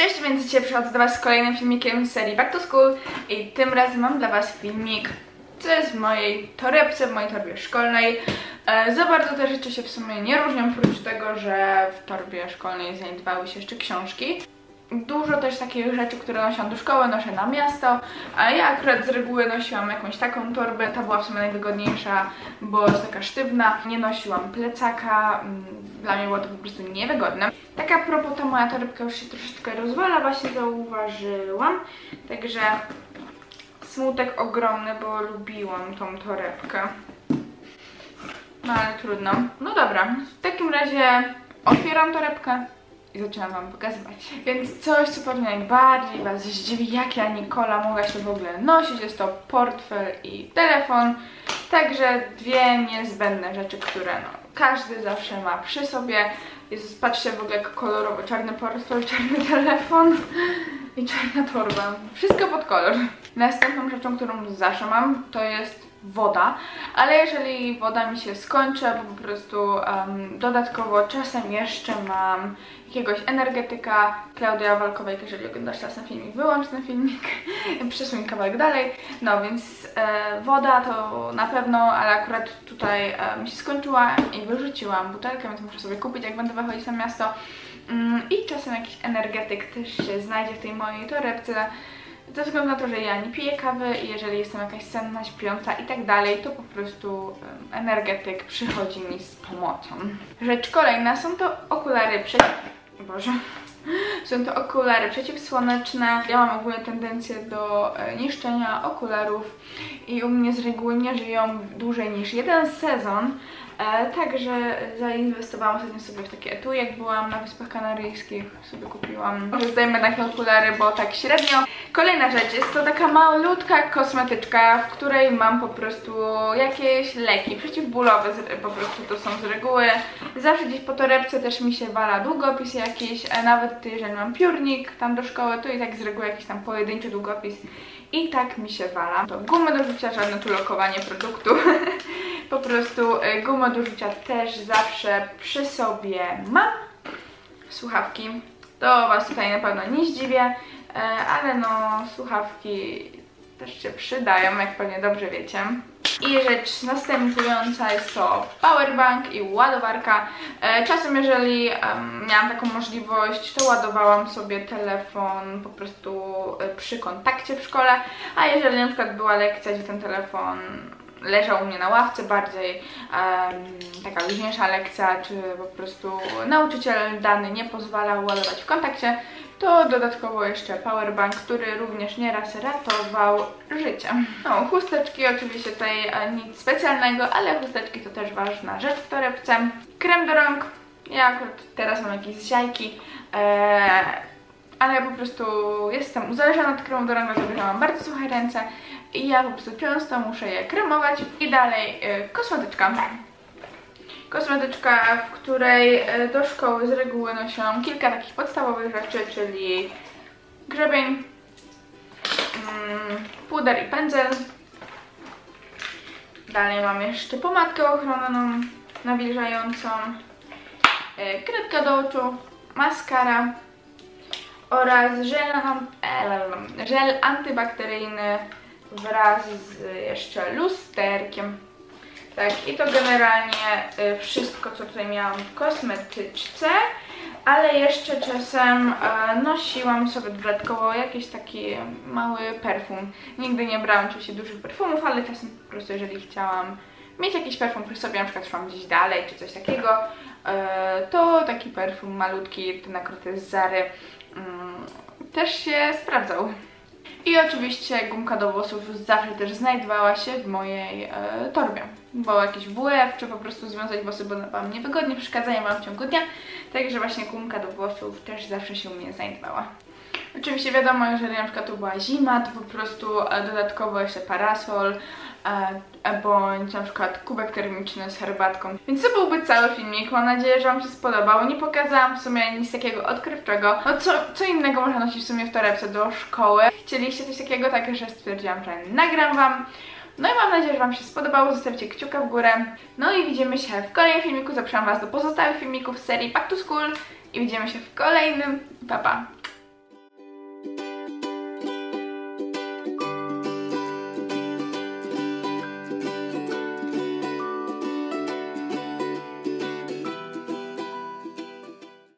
Cześć, więc dzisiaj przychodzę do Was z kolejnym filmikiem z serii Back to School i tym razem mam dla Was filmik, co jest w mojej torebce, w mojej torbie szkolnej. E, za bardzo te rzeczy się w sumie nie różnią, oprócz tego, że w torbie szkolnej znajdowały się jeszcze książki. Dużo też takich rzeczy, które nosiłam do szkoły, noszę na miasto, a ja akurat z reguły nosiłam jakąś taką torbę, ta była w sumie najwygodniejsza, bo jest taka sztywna. Nie nosiłam plecaka, mm, dla mnie było to po prostu niewygodne. Taka propos, ta moja torebka już się troszeczkę rozwala, właśnie zauważyłam, także smutek ogromny, bo lubiłam tą torebkę. No ale trudno. No dobra, w takim razie otwieram torebkę i zaczynam Wam pokazywać. Więc coś, co pewnie najbardziej Was zdziwi, jak ja Nikola mogła się w ogóle nosić, jest to portfel i telefon. Także dwie niezbędne rzeczy, które no, każdy zawsze ma przy sobie. Jest, patrzcie w ogóle jak kolorowo, czarny portfel, czarny telefon i czarna torba. Wszystko pod kolor. Następną rzeczą, którą zawsze mam, to jest woda, ale jeżeli woda mi się skończy, albo po prostu um, dodatkowo czasem jeszcze mam jakiegoś energetyka, Klaudia Walkowej, jeżeli oglądasz czasem filmik, wyłącz ten filmik, przesuń kawałek dalej, no więc e, woda to na pewno, ale akurat tutaj e, mi się skończyła i wyrzuciłam butelkę, więc muszę sobie kupić, jak będę wychodzić na miasto. Mm, i czasem jakiś energetyk też się znajdzie w tej mojej torebce, ze względu na to, że ja nie piję kawy i jeżeli jestem jakaś senna, śpiąca i tak dalej, to po prostu energetyk przychodzi mi z pomocą. Rzecz kolejna są to okulary przeciw... Boże... Są to okulary przeciwsłoneczne. Ja mam ogólnie tendencję do e, niszczenia okularów i u mnie z reguły nie żyją dłużej niż jeden sezon, także zainwestowałam ostatnio sobie w takie etui, jak byłam na Wyspach Kanaryjskich, sobie kupiłam. Zdejmę takie okulary, bo tak średnio. Kolejna rzecz, jest to taka malutka kosmetyczka, w której mam po prostu jakieś leki przeciwbólowe, po prostu to są z reguły. Zawsze gdzieś po torebce też mi się wala długopis jakiś, nawet jeżeli mam piórnik tam do szkoły, to i tak z reguły jakiś tam pojedynczy długopis i tak mi się wala. To gumy do rzucia, żadne tu lokowanie produktu. po prostu y, gumę do rzucia też zawsze przy sobie mam. Słuchawki. To Was tutaj na pewno nie zdziwię, y, ale no słuchawki też się przydają, jak pewnie dobrze wiecie. I rzecz następująca jest to powerbank i ładowarka. E, czasem jeżeli miałam taką możliwość, to ładowałam sobie telefon po prostu e, przy kontakcie w szkole, a jeżeli na przykład była lekcja, gdzie ten telefon leżał u mnie na ławce, bardziej um, taka luźniejsza lekcja, czy po prostu nauczyciel dany nie pozwalał ładować w kontakcie, to dodatkowo jeszcze powerbank, który również nieraz ratował życie. No, chusteczki oczywiście tutaj e, nic specjalnego, ale chusteczki to też ważna rzecz w torebce. Krem do rąk, ja akurat teraz mam jakieś ziajki, e, ale po prostu jestem uzależniona od kremu do rąk, dlatego że mam bardzo suche ręce i ja po prostu często muszę je kremować. I dalej e, kosmetyczka. Kosmetyczka, w której e, do szkoły z reguły nosiłam kilka takich podstawowych rzeczy, czyli grzebień, mm, puder i pędzel. Dalej mam jeszcze pomadkę ochronną, nawilżającą, e, kredka do oczu, maskara oraz żel, żel antybakteryjny wraz z jeszcze lusterkiem. Tak, i to generalnie y, wszystko, co tutaj miałam w kosmetyczce, ale jeszcze czasem y, nosiłam sobie dodatkowo jakiś taki mały perfum. Nigdy nie brałam oczywiście dużych perfumów, ale czasem po prostu jeżeli chciałam mieć jakiś perfum przy sobie, na przykład szłam gdzieś dalej czy coś takiego, y, to taki perfum malutki, ten akurat jest Zary, mm, też się sprawdzał. I oczywiście gumka do włosów zawsze też znajdowała się w mojej e, torbie. Bo jakiś WF, czy po prostu związać włosy, bo Wam niewygodnie przeszkadzają Wam w ciągu dnia. Także właśnie gumka do włosów też zawsze się u mnie znajdowała. Oczywiście wiadomo, jeżeli na przykład to była zima, to po prostu e, dodatkowo jeszcze parasol, bądź na przykład kubek termiczny z herbatką. Więc to byłby cały filmik. Mam nadzieję, że Wam się spodobał. Nie pokazałam w sumie nic takiego odkrywczego. No co, co innego można nosić w sumie w torebce do szkoły. Chcieliście coś takiego, tak że stwierdziłam, że nagram Wam. No i mam nadzieję, że Wam się spodobało. Zostawcie kciuka w górę. No i widzimy się w kolejnym filmiku. Zapraszam Was do pozostałych filmików z serii Back to School. I widzimy się w kolejnym. Pa, pa!